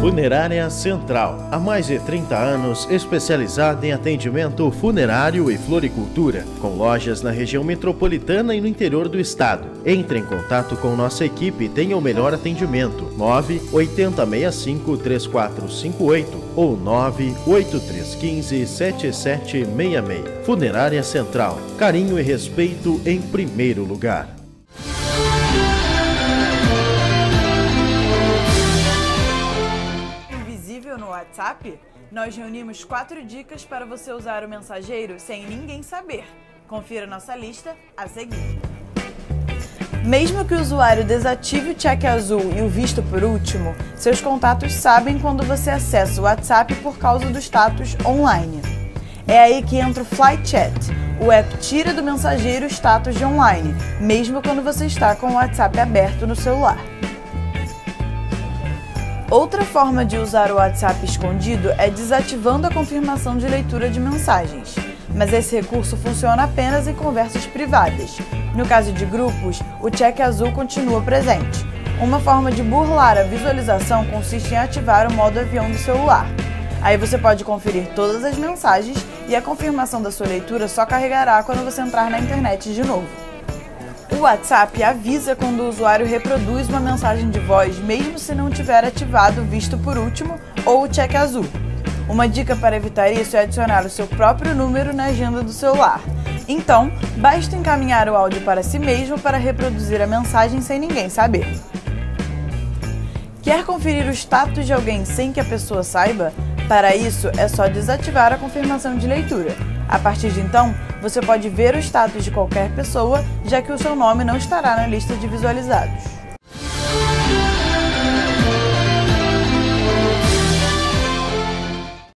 Funerária Central. Há mais de 30 anos, especializada em atendimento funerário e floricultura, com lojas na região metropolitana e no interior do estado. Entre em contato com nossa equipe e tenha o melhor atendimento. 98065 3458 ou 98315 7766. Funerária Central. Carinho e respeito em primeiro lugar. WhatsApp, nós reunimos quatro dicas para você usar o mensageiro sem ninguém saber. Confira nossa lista a seguir. Mesmo que o usuário desative o check azul e o visto por último, seus contatos sabem quando você acessa o WhatsApp por causa do status online. É aí que entra o Fly Chat. O app tira do mensageiro o status de online, mesmo quando você está com o WhatsApp aberto no celular. Outra forma de usar o WhatsApp escondido é desativando a confirmação de leitura de mensagens. Mas esse recurso funciona apenas em conversas privadas. No caso de grupos, o check azul continua presente. Uma forma de burlar a visualização consiste em ativar o modo avião do celular. Aí você pode conferir todas as mensagens e a confirmação da sua leitura só carregará quando você entrar na internet de novo. O WhatsApp avisa quando o usuário reproduz uma mensagem de voz, mesmo se não tiver ativado o visto por último ou o check azul. Uma dica para evitar isso é adicionar o seu próprio número na agenda do celular. Então, basta encaminhar o áudio para si mesmo para reproduzir a mensagem sem ninguém saber. Quer conferir o status de alguém sem que a pessoa saiba? Para isso, é só desativar a confirmação de leitura. A partir de então, você pode ver o status de qualquer pessoa, já que o seu nome não estará na lista de visualizados.